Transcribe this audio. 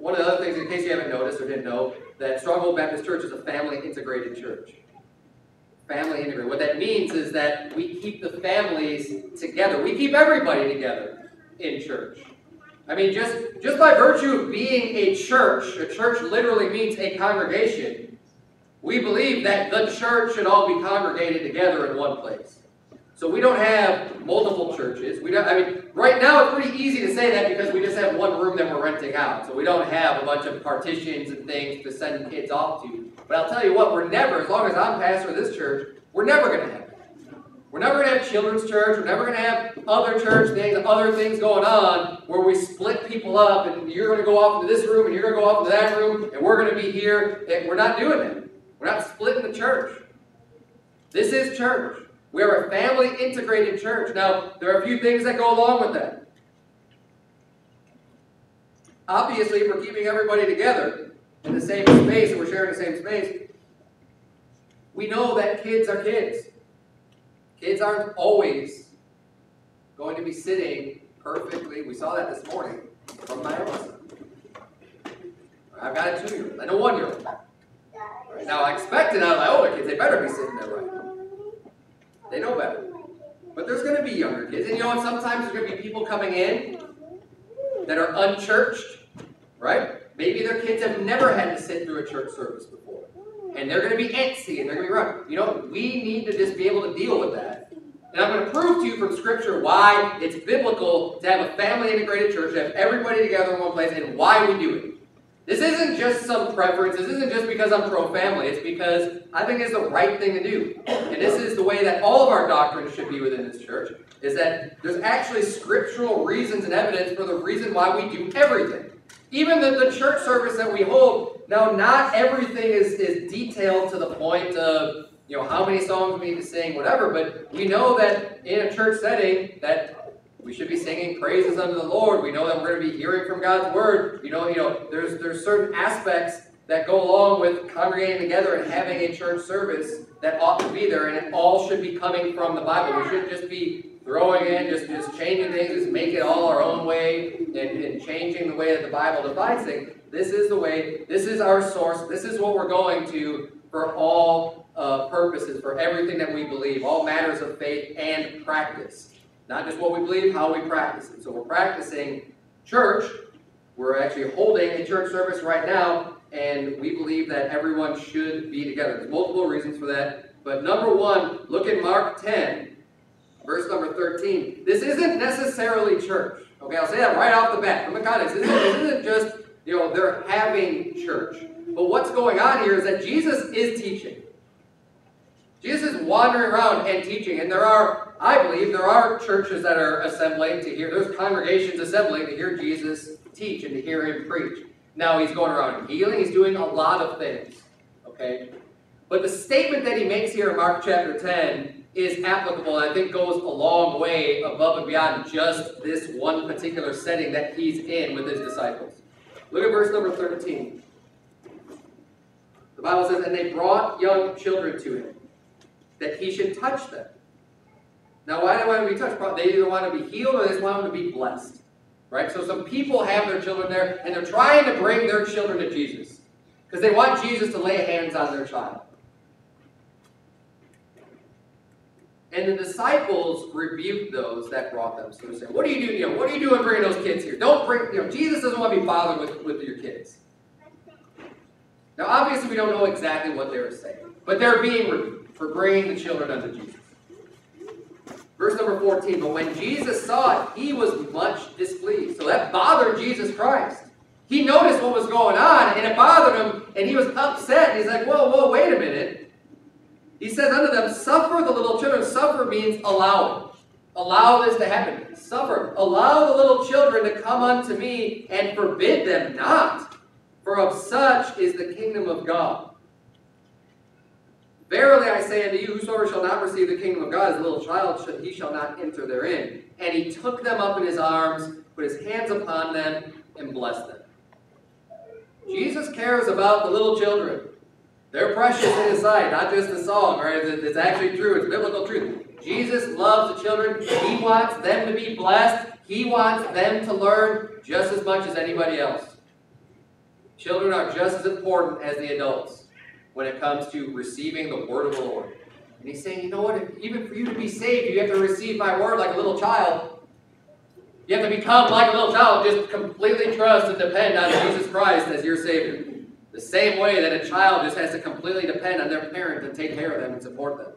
one of the other things, in case you haven't noticed or didn't know, that Strong Hold Baptist Church is a family integrated church. Family integrated. What that means is that we keep the families together. We keep everybody together in church. I mean, just, just by virtue of being a church, a church literally means a congregation. We believe that the church should all be congregated together in one place. So we don't have multiple churches. We don't. I mean, right now it's pretty easy to say that because we just have one room that we're renting out. So we don't have a bunch of partitions and things to send kids off to. But I'll tell you what, we're never, as long as I'm pastor of this church, we're never going to have we're never going to have children's church. We're never going to have other church things, other things going on where we split people up and you're going to go off into this room and you're going to go off into that room and we're going to be here. And we're not doing it. We're not splitting the church. This is church. We're a family integrated church. Now, there are a few things that go along with that. Obviously, we're keeping everybody together in the same space and we're sharing the same space, we know that kids are kids. Kids aren't always going to be sitting perfectly. We saw that this morning from my own son. I've got a two-year-old and a one-year-old. Now, I expect it out of my older kids. They better be sitting there right. They know better. But there's going to be younger kids. And you know what? Sometimes there's going to be people coming in that are unchurched, right? Maybe their kids have never had to sit through a church service before and they're going to be antsy and they're going to be rough. You know, we need to just be able to deal with that. And I'm going to prove to you from Scripture why it's biblical to have a family integrated church, to have everybody together in one place, and why we do it. This isn't just some preference. This isn't just because I'm pro family. It's because I think it's the right thing to do. And this is the way that all of our doctrines should be within this church, is that there's actually scriptural reasons and evidence for the reason why we do everything. Even the, the church service that we hold, now not everything is, is detailed to the point of you know how many songs we need to sing, whatever, but we know that in a church setting that we should be singing praises unto the Lord. We know that we're going to be hearing from God's word. You know, you know, there's there's certain aspects that go along with congregating together and having a church service that ought to be there, and it all should be coming from the Bible. We shouldn't just be throwing in, just, just changing things, just make it all our own way, and, and changing the way that the Bible defines things. This is the way, this is our source, this is what we're going to for all uh, purposes, for everything that we believe, all matters of faith and practice. Not just what we believe, how we practice it. So we're practicing church. We're actually holding a church service right now, and we believe that everyone should be together. There's multiple reasons for that. But number one, look at Mark 10, Verse number 13. This isn't necessarily church. Okay, I'll say that right off the bat from the context. This isn't, this isn't just, you know, they're having church. But what's going on here is that Jesus is teaching. Jesus is wandering around and teaching. And there are, I believe, there are churches that are assembling to hear, there's congregations assembling to hear Jesus teach and to hear him preach. Now he's going around healing, he's doing a lot of things. Okay? But the statement that he makes here in Mark chapter 10 is applicable and I think goes a long way above and beyond just this one particular setting that he's in with his disciples. Look at verse number 13. The Bible says, And they brought young children to him, that he should touch them. Now, why do they want to be touched? They either want to be healed or they just want them to be blessed. Right? So some people have their children there, and they're trying to bring their children to Jesus. Because they want Jesus to lay hands on their child. And the disciples rebuked those that brought them. So they said, What are you doing? You know, what are you doing bringing those kids here? Don't bring, you know, Jesus doesn't want to be bothered with, with your kids. Now, obviously, we don't know exactly what they were saying, but they're being rebuked for bringing the children unto Jesus. Verse number 14, but when Jesus saw it, he was much displeased. So that bothered Jesus Christ. He noticed what was going on, and it bothered him, and he was upset. He's like, whoa, whoa, wait a minute. He says unto them, Suffer the little children. Suffer means allow it. Allow this to happen. Suffer. Allow the little children to come unto me and forbid them not. For of such is the kingdom of God. Verily I say unto you, whosoever shall not receive the kingdom of God as a little child, he shall not enter therein. And he took them up in his arms, put his hands upon them, and blessed them. Jesus cares about the little children. They're precious in His sight, not just a song, right? It's actually true. It's biblical truth. Jesus loves the children. He wants them to be blessed. He wants them to learn just as much as anybody else. Children are just as important as the adults when it comes to receiving the word of the Lord. And he's saying, you know what? Even for you to be saved, you have to receive my word like a little child. You have to become like a little child, just completely trust and depend on Jesus Christ as your Savior. The same way that a child just has to completely depend on their parent to take care of them and support them.